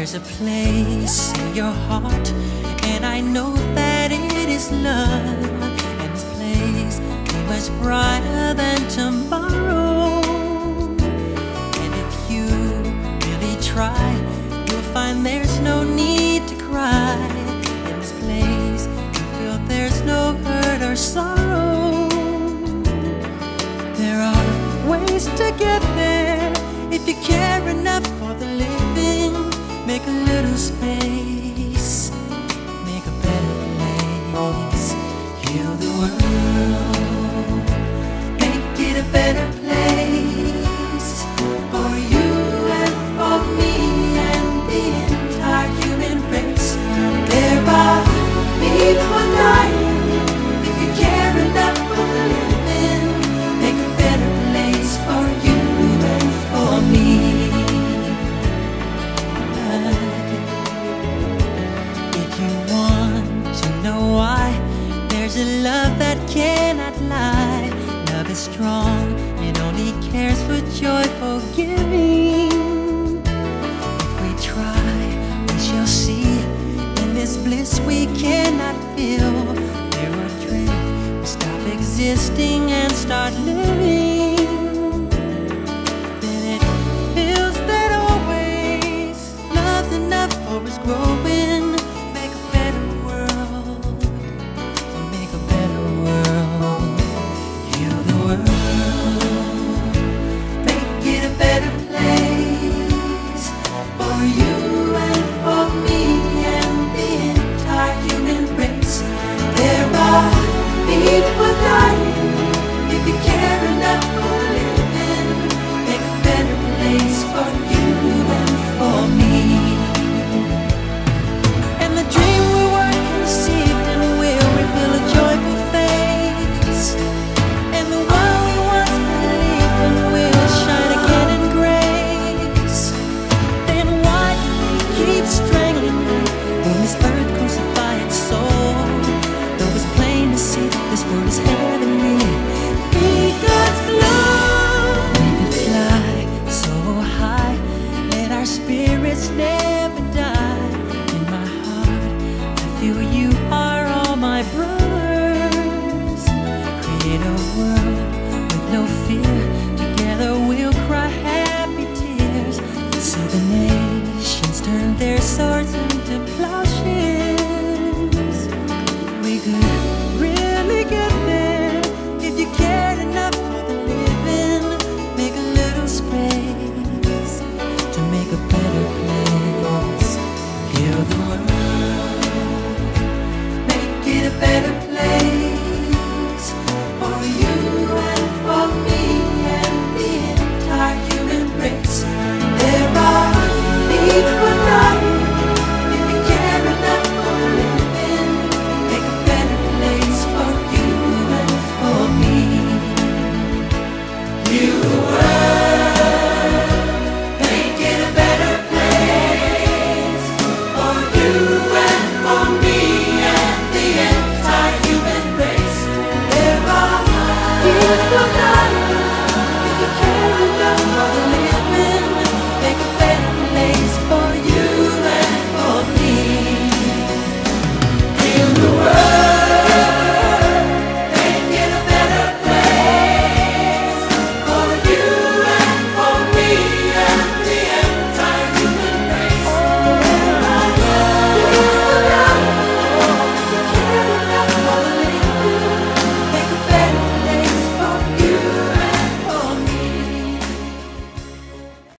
There's a place in your heart, and I know that it is love. And this place is much brighter than tomorrow. And if you really try, you'll find there's no need to cry. In this place, you feel there's no hurt or sorrow. strong and only cares for joyful giving. If we try, we shall see in this bliss we cannot feel. There are dreams we stop existing and start living. Then it feels that always love's enough, growing. with no fear. Together we'll cry happy tears. See the nations turn their souls.